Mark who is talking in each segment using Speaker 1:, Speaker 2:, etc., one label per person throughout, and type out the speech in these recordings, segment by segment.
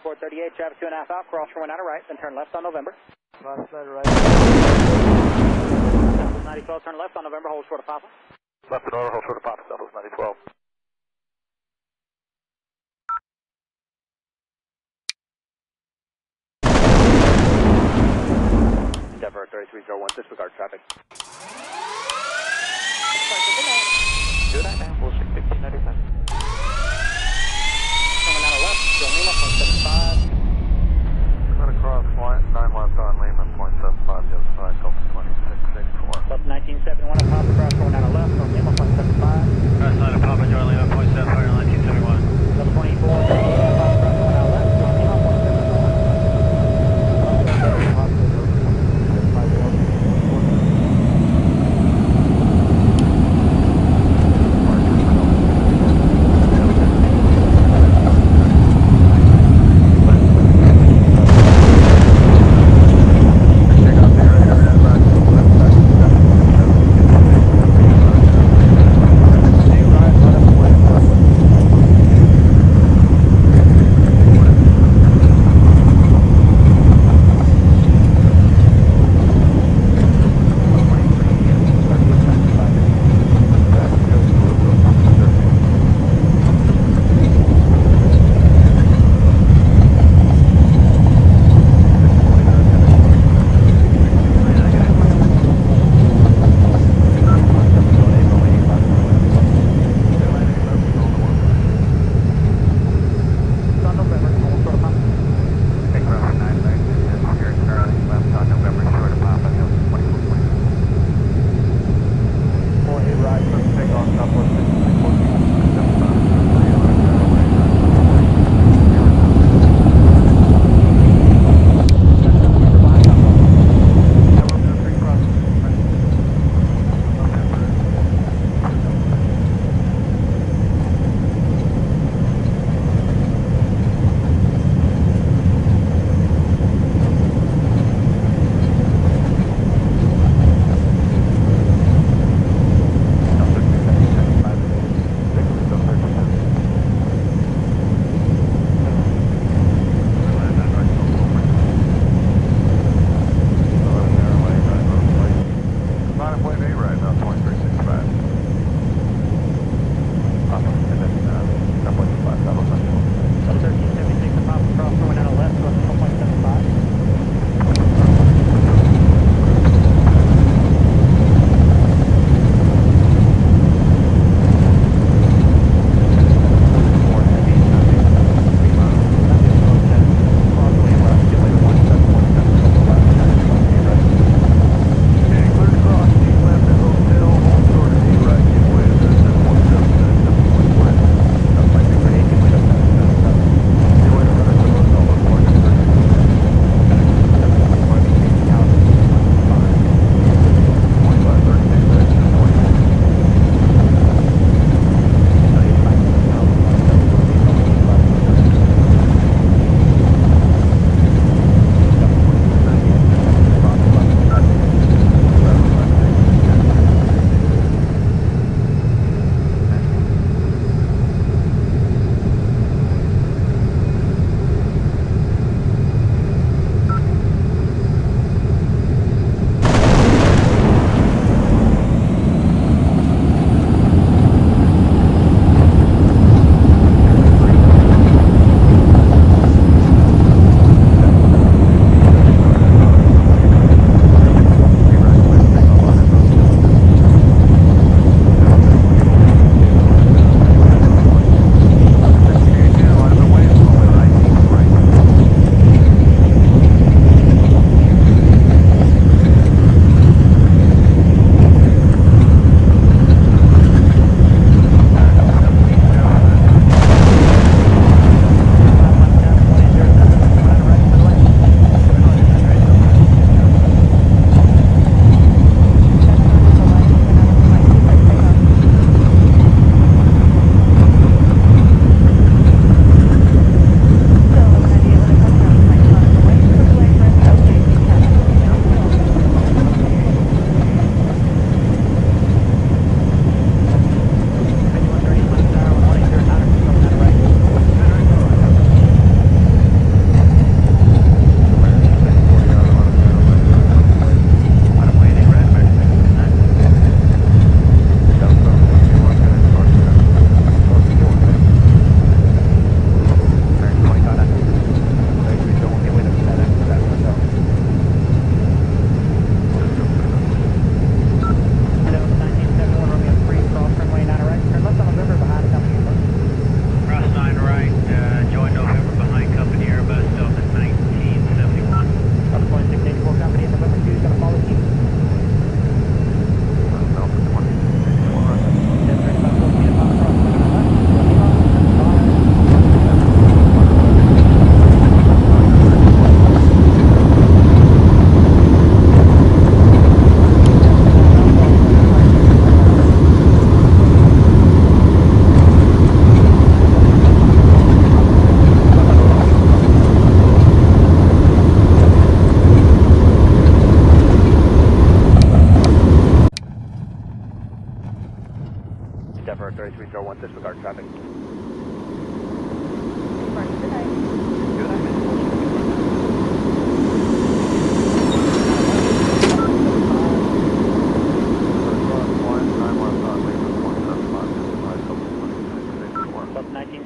Speaker 1: Airport 38, traffic two and a half out, cross from out right, then turn left on November.
Speaker 2: Cross letter right.
Speaker 1: Southwest 9012, turn left on November, hold short of Papa.
Speaker 3: Left and order, hold short of Papa, Southwest 9012.
Speaker 4: Endeavor 3301, disregard traffic.
Speaker 3: Good night, man. We'll stick
Speaker 1: 915.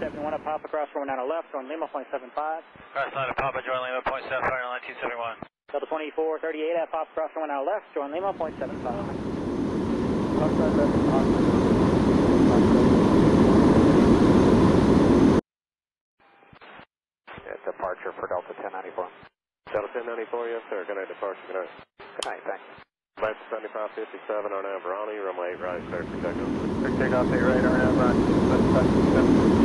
Speaker 1: 271 at Papa, cross 419 left, join Lima,
Speaker 5: point seven
Speaker 6: five.
Speaker 1: Cross
Speaker 7: line at Papa, join Lima, point seven five, line 271.
Speaker 1: Delta 2438 at Papa, cross 419 left, join Lima, point seven five.
Speaker 4: Yeah, departure for Delta 1094.
Speaker 6: Delta 1094, yes sir. Good night, departure. Good night.
Speaker 4: Good night, thanks.
Speaker 6: Flight 7557 on Averani, runway 8 right, clear for takeoff.
Speaker 4: Clear takeoff 8 right
Speaker 6: uh, on Averani, 7557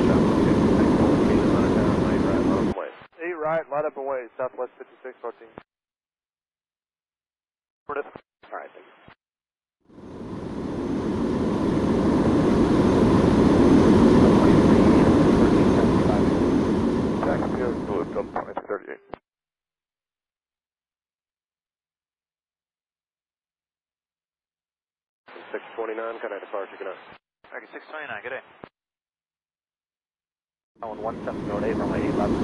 Speaker 6: right.
Speaker 4: Eight right, light up and wait, Southwest 5614. All right, thank you.
Speaker 6: Taxi field, blue, Delta twenty thirty-eight. Six twenty-nine, good night, departure, good night.
Speaker 7: American 629, good day.
Speaker 4: Island 1708, runway 8 left.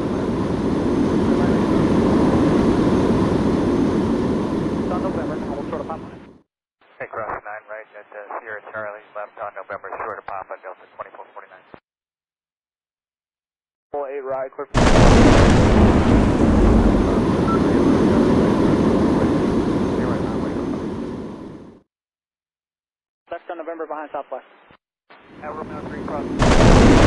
Speaker 1: It's on November, hold short of Papa.
Speaker 7: Hey, cross 9 right at uh, Sierra Charlie, left on November, short of Papa, Delta 2449.
Speaker 4: Full 8 right, clear for
Speaker 1: Left on November behind Southwest.
Speaker 7: At Romeo 3 cross.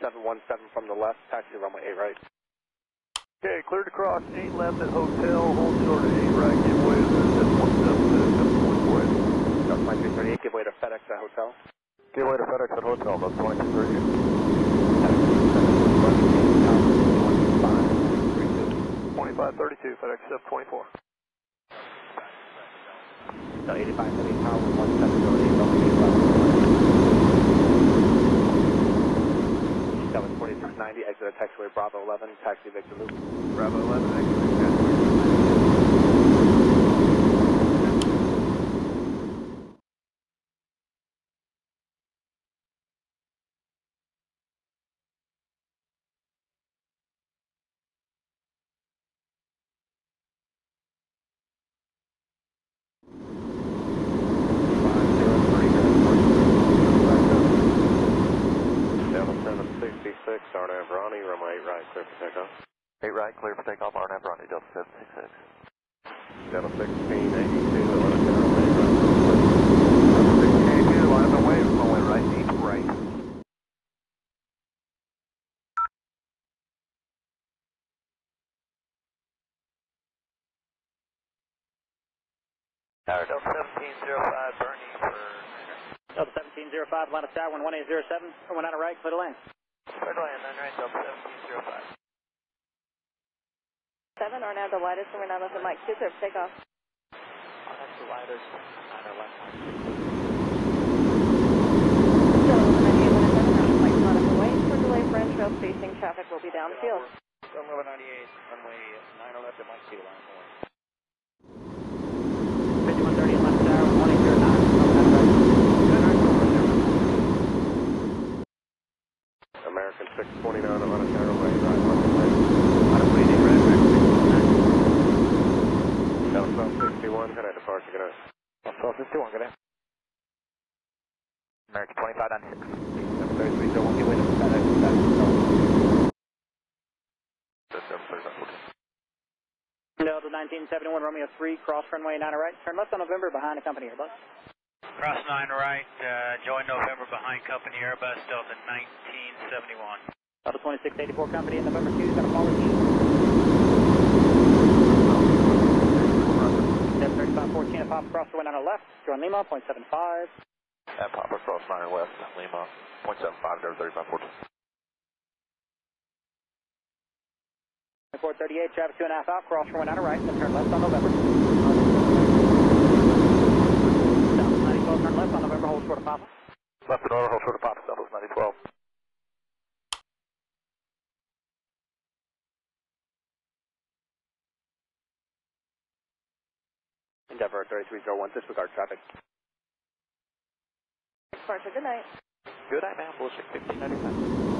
Speaker 4: 717 from the left, taxi runway 8 right.
Speaker 6: Okay, cleared to cross 8 left at hotel, hold short of 8 right, give way to 717
Speaker 4: Delta 2338, give way to FedEx at hotel.
Speaker 6: Give way to FedEx at hotel, Delta 2338. 2532, FedEx F24.
Speaker 4: So 85, 70 474690, exit at taxiway Bravo 11, taxi Victor Luke.
Speaker 6: Bravo 11, exit. 8 right, clear for takeoff, RNF, runway Delta 766. Delta 1682, line up down, runway right. 1682, line up away, runway right, deep right.
Speaker 7: Tower Delta 1705, Bernie for...
Speaker 1: Delta 1705, line of tower, 11807, 19 right, clear to land.
Speaker 7: Clear to land, 9 right, Delta 1705.
Speaker 8: 7 or now the widest runway 9 left at Mike 2 clear for takeoff.
Speaker 7: That's the widest, 9 or left.
Speaker 8: Delta 98 107 Mike 2 left away. For delay for entrail spacing, traffic will be downfield.
Speaker 7: Delta 98, runway 9 or left at Mike 2, line away.
Speaker 1: 5130 Atlanta Tower 1809 runway 9 right.
Speaker 6: American six twenty-nine, Atlanta Town, way right, Delta twelve sixty-one, good night, departure, good night.
Speaker 4: Delta 1251, good day.
Speaker 7: American 2596.
Speaker 4: 3301, give way to FedEx at hotel.
Speaker 6: Delta 3514.
Speaker 1: Delta 1971, Romeo 3, cross runway 9 right. Turn left on November behind the company Airbus.
Speaker 7: Cross 9 right, uh, join November behind company Airbus, Delta 1971.
Speaker 1: Delta 2684, company in November 2 is going to follow you. Delta 3514, a pop across the runway 9 left. Join Lima, 0.75.
Speaker 6: At Papa Cross 9 West, Lima, 0.75, Delta 3514.
Speaker 1: 438, traffic 2 and a half out, cross runway 9 right, then turn left on November. Delta 9012, turn left on November, hold short of Papa.
Speaker 6: Left and order, hold short of Papa, Delta 9012.
Speaker 4: Endeavor 3301, disregard traffic.
Speaker 8: Martha, good night.
Speaker 6: Good night, ma'am. We'll check 1595.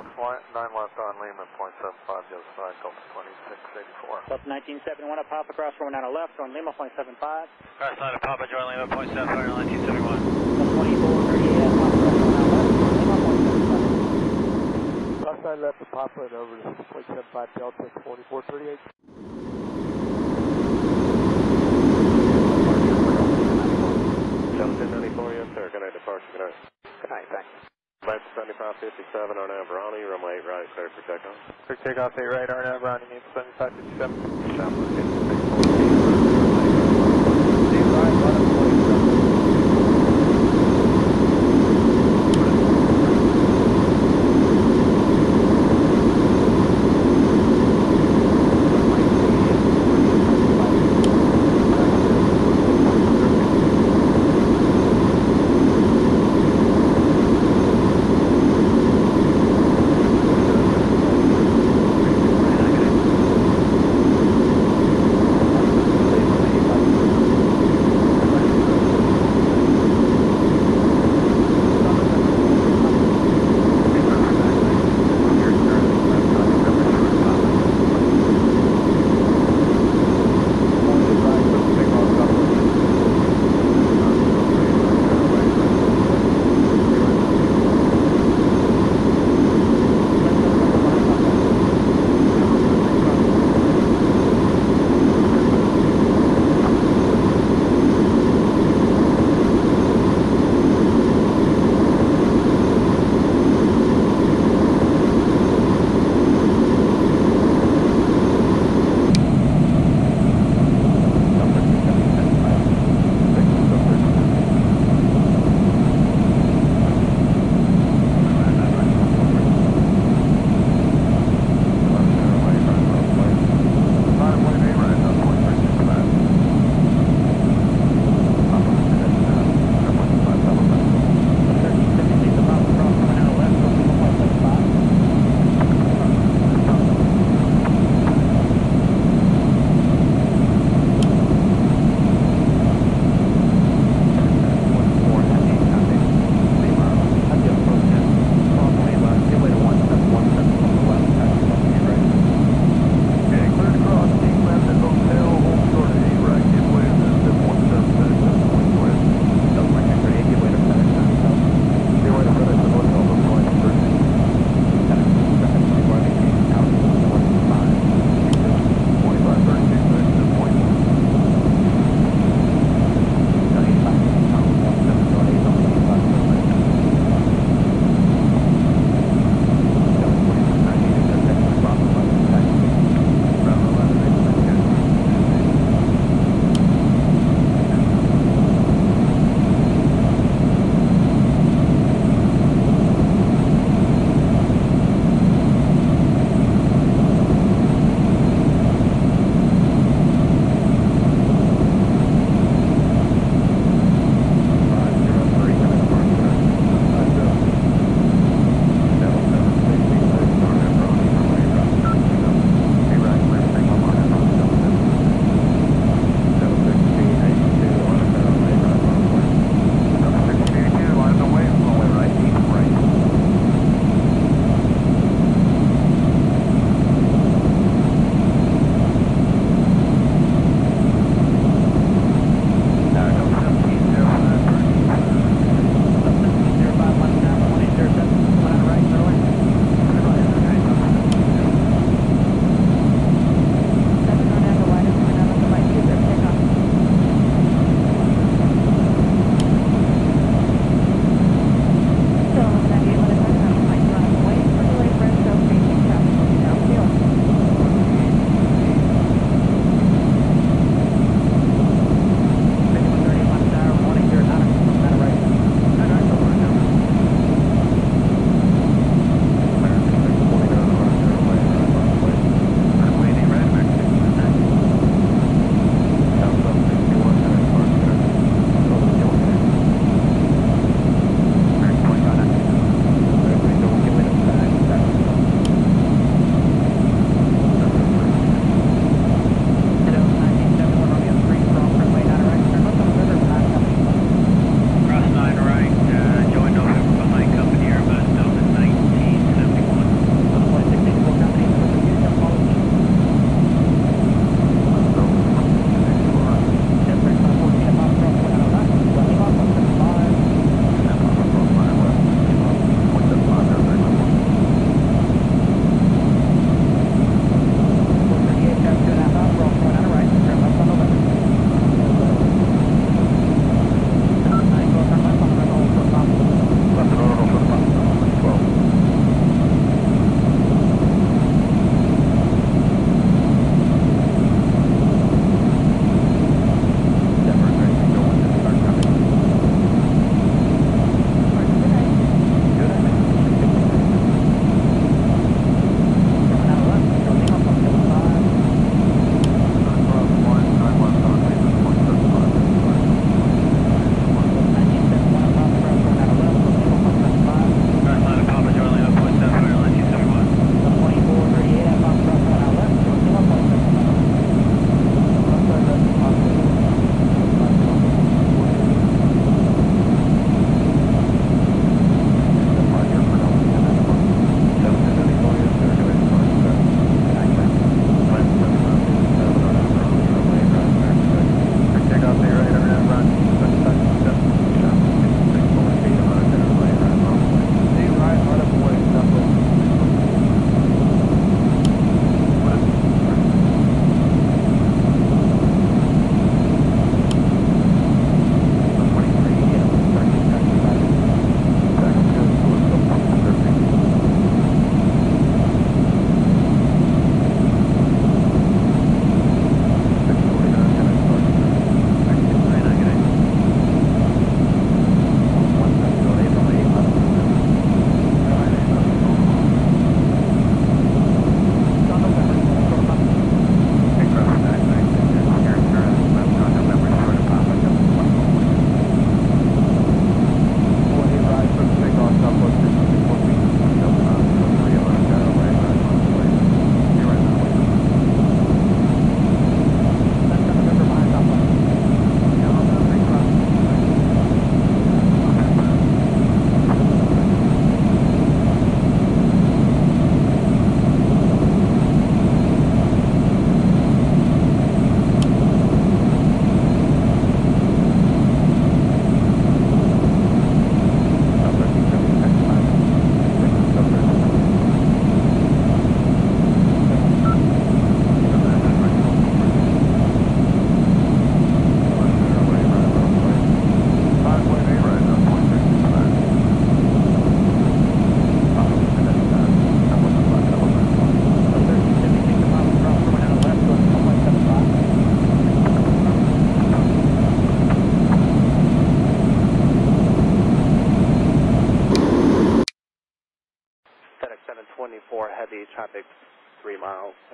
Speaker 6: Cross 9 left on Lehman, point seven five, the other side, 2684.
Speaker 1: 1971, a pop across, runway 9 left, on Lima, point seven five.
Speaker 7: Cross line, a pop, join Lima, 0.75, 1971.
Speaker 1: 24, 0.75.
Speaker 9: Cross side left to Papa and over to 6.75 Delta 4438.
Speaker 6: Delta 1094, yes, sir. Good night, departure, good night.
Speaker 4: Good night, thanks.
Speaker 6: Flight 7557, Arnav Ronnie, runway 8 right, clear for takeoff.
Speaker 7: Quick takeoff 8 right, Arnav, Ronnie, needs 7557.
Speaker 6: Southwest 5614,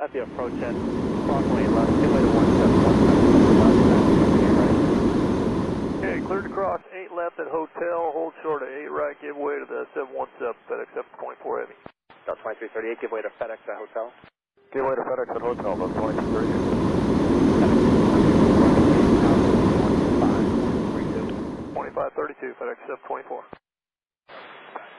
Speaker 4: At the approach end, crossing 8 left, give way to 1717 from the left, taxi runway 8 right.
Speaker 9: Okay, cleared to cross 8 left at hotel, hold short at 8 right, give way to the 717 FedEx 724 Heavy.
Speaker 4: Delta 2338, give way to FedEx at hotel.
Speaker 6: Give way to FedEx at hotel, Delta 2338.
Speaker 4: FedEx runway 8000, 15,
Speaker 9: 2532 FedEx 724.